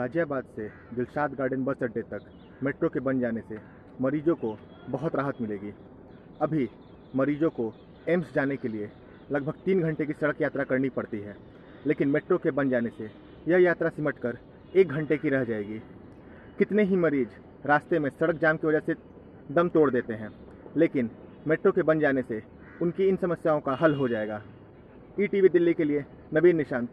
गाजियाबाद से दिलशाद गार्डन बस अड्डे तक मेट्रो के बन जाने से मरीजों को बहुत राहत मिलेगी। अभी मरीजों को एम्स जाने के लिए लगभग तीन घंटे की सड़क यात्रा करनी पड़ती है, लेकिन मेट्रो के बन जाने से यह यात्रा सिमट कर एक घंटे की रह जाएगी। कितने ही मरीज़ रास्ते में सड़क जाम की वजह से दम तोड़ देते हैं, लेकिन मेट्रो के बन जाने से उनकी इन समस्याओं का हल हो जाएगा। ईटीवी दिल्ली के लिए नवीन निशांत।